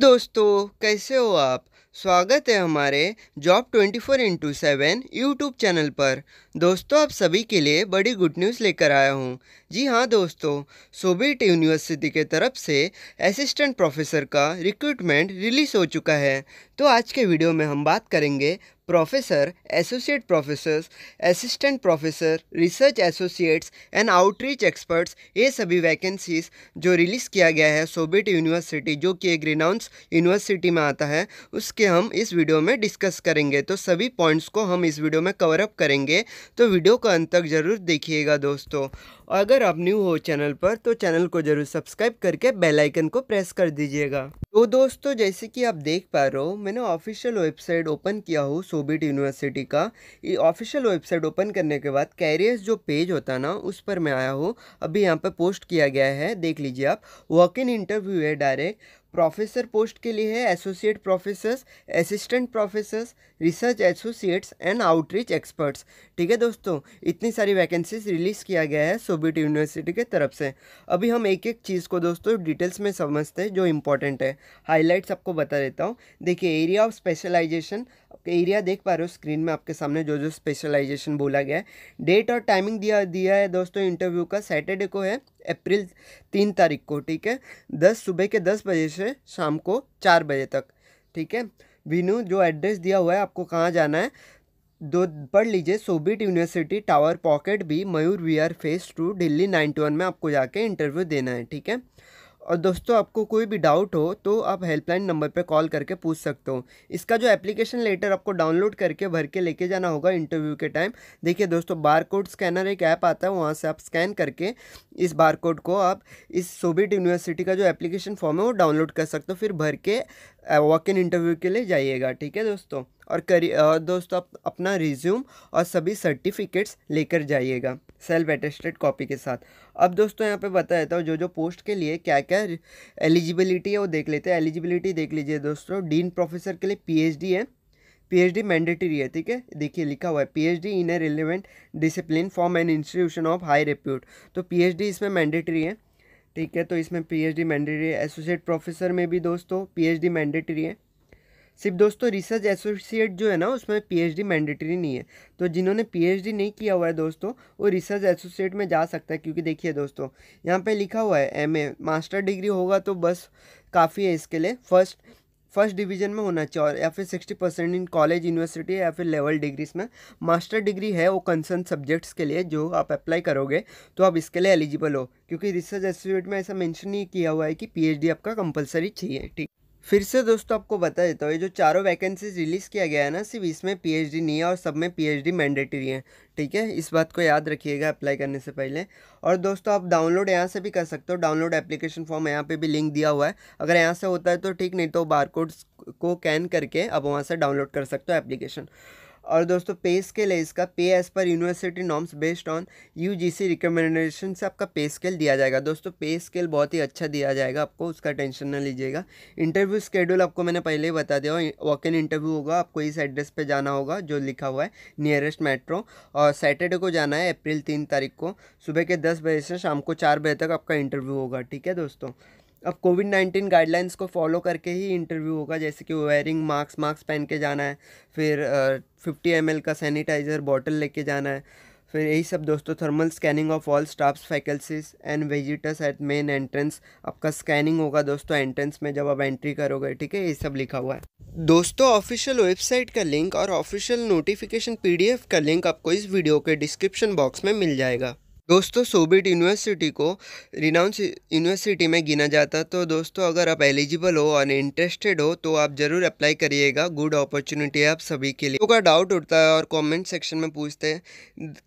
दोस्तों, कैसे हो आप? स्वागत है हमारे job 24 four into seven YouTube channel पर। दोस्तों, आप सभी के लिए बड़ी गुड न्यूज़ लेकर आया हूँ। जी हाँ दोस्तों सोबिट यूनिवर्सिटी के तरफ़ से असिस्टेंट प्रोफेसर का रिक्रूटमेंट रिलीज़ हो चुका है। तो आज के वीडियो में हम बात करेंगे professor associate professors assistant professor research associates and outreach experts ये सभी वैकेंसीज जो रिलीज़ किया गया है सोबिट यूनिवर्सिटी जो कि एक रिनाउंस यूनिवर्सिटी में आता है, उसके हम इस वीडियो में डिस्कस करेंगे। तो सभी पॉइंट्स को हम इस वीडियो में कवर अप करेंगे। तो वीडियो को अंत तक ज़रूर देखिएगा दोस्तों। अगर आप न्यू हो चैनल पर तो चैनल को ज़रूर सब्सक्राइब करके बेल आइकन को प्रेस कर दीजिएगा। तो दोस्तों, जैसे कि आप देख पा रहे हो, मैंने ऑफिशियल वेबसाइट ओपन किया हूँ सोबिट यूनिवर्सिटी का। ये ऑफिशियल वेबसाइट ओपन करने के बाद कैरियर्स जो पेज होता ना, उस पर मैं आया हूँ। अभी यहाँ पर पोस्ट किया गया है, देख लीजिए आप। वॉक इन इंटरव्यू है डायरेक्ट। प्रोफेसर पोस्ट के लिए है associate professors, assistant professors, research associates and outreach experts. ठीक है दोस्तों, इतनी सारी वैकेंसीज रिलीज़ किया गया है सोबिट यूनिवर्सिटी के तरफ़ से। अभी हम एक एक चीज़ को दोस्तों डिटेल्स में समझते हैं जो इंपॉर्टेंट है। हाईलाइट्स आपको बता देता हूँ। देखिए, एरिया ऑफ़ स्पेशलाइजेशन एरिया देख पा रहे हो, स्क्रीन में आपके सामने जो जो स्पेशलाइजेशन बोला गया है। डेट और टाइमिंग दिया दिया है दोस्तों इंटरव्यू का सैटरडे को है अप्रैल तीन तारीख को, ठीक है? दस, सुबह के दस बजे से शाम को चार बजे तक, ठीक है? विनू, जो एड्रेस दिया हुआ है, आपको कहाँ जाना है? दो, पढ़ लीजिए सोबिट यूनिवर्सिटी टावर पॉकेट भी Mayur Vihar phase two Delhi ninety one में आपको जाके इंटरव्यू देना है, ठीक है? और दोस्तों, आपको कोई भी डाउट हो तो आप हेल्पलाइन नंबर पर कॉल करके पूछ सकते हो। इसका जो एप्लीकेशन लेटर आपको डाउनलोड करके भर के लेके जाना होगा इंटरव्यू के टाइम देखिए दोस्तों बार कोड स्कैनर एक ऐप आता है, वहाँ से आप स्कैन करके इस बार कोड को आप इस सोबिट यूनिवर्सिटी का जो एप्लीकेशन फॉर्म है, वो डाउनलोड कर सकते हो। फिर भर के वॉक इन इंटरव्यू के लिए जाइएगा, ठीक है दोस्तों? और करी और दोस्तों आप अपना रिज्यूम और सभी सर्टिफिकेट्स लेकर जाइएगा सेल्फ अटेस्टेड कॉपी के साथ। अब दोस्तों यहाँ पे बता देता हूँ जो जो पोस्ट के लिए क्या क्या एलिजिबिलिटी है, वो देख लेते हैं। एलिजिबिलिटी देख लीजिए दोस्तों डीन प्रोफेसर के लिए पीएचडी है। पीएचडी मैंडेटरी है, ठीक है? देखिए, लिखा हुआ है PhD in a relevant discipline form and institution of high repute तो पीएचडी इसमें मैंडेटरी है। ठीक है तो इसमें पीएचडी मैंडेटरी है। एसोसिएट प्रोफेसर में भी दोस्तों पीएचडी मैंडेटरी है। सिर्फ़ दोस्तों रिसर्च एसोसिएट जो है ना, उसमें पीएचडी मैंडेटरी नहीं है। तो जिन्होंने पीएचडी नहीं किया हुआ है दोस्तों, वो रिसर्च एसोसिएट में जा सकता है, क्योंकि देखिए दोस्तों, यहाँ पे लिखा हुआ है एमए मास्टर डिग्री होगा तो बस काफ़ी है इसके लिए। फ़र्स्ट फ़र्स्ट डिवीज़न में होना चाहिए और या फिर sixty percent in college, university या फिर लेवल डिग्रीज में। मास्टर डिग्री है वो कंसर्न सब्जेक्ट्स के लिए जो आप अप्लाई करोगे तो आप इसके लिए एलिजिबल हो। क्योंकि रिसर्च इंस्टीट्यूट में ऐसा मेंशन नहीं किया हुआ है कि पीएचडी आपका कंपलसरी चाहिए, ठीक। फिर से दोस्तों आपको बता देता हूँ, ये जो चारों वैकेंसीज रिलीज़ किया गया है ना, सिर्फ़ इसमें पीएचडी नहीं है और सब में पीएचडी मैंडेटरी है, ठीक है? इस बात को याद रखिएगा अप्लाई करने से पहले। और दोस्तों आप डाउनलोड यहाँ से भी कर सकते हो डाउनलोड एप्लीकेशन फॉर्म यहाँ पे भी लिंक दिया हुआ है। अगर यहाँ से होता है तो ठीक, नहीं तो बार को कैन करके आप वहाँ से डाउनलोड कर सकते हो एप्लीकेशन और दोस्तों पे स्केल है इसका। Pay as per university norms based on U G C recommendation से आपका पे स्केल दिया जाएगा। दोस्तों पे स्केल बहुत ही अच्छा दिया जाएगा। आपको उसका टेंशन ना लीजिएगा। इंटरव्यू स्केड्यूल आपको मैंने पहले ही बता दिया। वॉक इन इंटरव्यू होगा। आपको इस एड्रेस पर जाना होगा, जो लिखा हुआ है नियरेस्ट मेट्रो और सैटरडे को जाना है अप्रैल तीन तारीख को। सुबह के दस बजे से शाम को चार बजे तक आपका इंटरव्यू होगा। ठीक है, दोस्तों? अब कोविड नाइन्टीन गाइडलाइंस को फॉलो करके ही इंटरव्यू होगा, जैसे कि वेयरिंग मास्क मास्क पहन के जाना है, फिर फिफ्टी एमएल का सैनिटाइज़र बॉटल लेके जाना है, फिर यही सब दोस्तों thermal scanning of all staffs faculties and visitors at main entrance आपका स्कैनिंग होगा दोस्तों एंट्रेंस में जब आप एंट्री करोगे, ठीक है? ये सब लिखा हुआ है। दोस्तों ऑफिशियल वेबसाइट का लिंक और ऑफिशियल नोटिफिकेशन पीडीएफ का लिंक आपको इस वीडियो के डिस्क्रिप्शन बॉक्स में मिल जाएगा। दोस्तों सोबिट यूनिवर्सिटी को रिनाउंस यूनिवर्सिटी में गिना जाता तो दोस्तों, अगर आप एलिजिबल हो और इंटरेस्टेड हो तो आप ज़रूर अप्लाई करिएगा। गुड अपॉर्चुनिटी है आप सभी के लिए। तो का डाउट उठता है और कमेंट सेक्शन में पूछते हैं,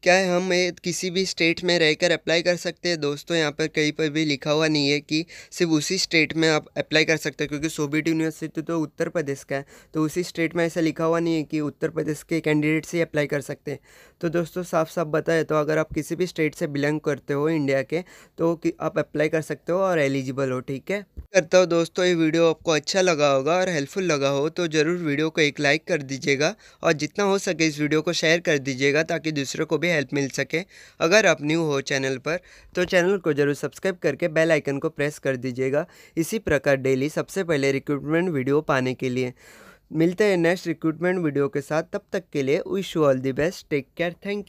क्या है हम किसी भी स्टेट में रहकर अप्लाई कर सकते हैं? दोस्तों, यहाँ पर कहीं पर भी लिखा हुआ नहीं है कि सिर्फ़ उसी स्टेट में आप अप्लाई कर सकते हैं, क्योंकि सोबिट यूनिवर्सिटी तो उत्तर प्रदेश का है। तो उसी स्टेट में ऐसा लिखा हुआ नहीं है कि उत्तर प्रदेश के कैंडिडेट से अप्लाई कर सकते हैं। तो दोस्तों साफ़ साफ़ बताए तो अगर आप किसी भी स्टेट से बिलोंग करते हो इंडिया के तो कि आप अप्लाई कर सकते हो और एलिजिबल हो, ठीक है? करता हूँ दोस्तों, ये वीडियो आपको अच्छा लगा होगा और हेल्पफुल लगा हो तो ज़रूर वीडियो को एक लाइक कर दीजिएगा और जितना हो सके इस वीडियो को शेयर कर दीजिएगा ताकि दूसरों को भी हेल्प मिल सके। अगर आप न्यू हो चैनल पर तो चैनल को ज़रूर सब्सक्राइब करके बेल आइकन को प्रेस कर दीजिएगा। इसी प्रकार डेली सबसे पहले रिक्रूटमेंट वीडियो पाने के लिए। मिलते हैं नेक्स्ट रिक्रूटमेंट वीडियो के साथ, तब तक के लिए wish you all the best take care thank you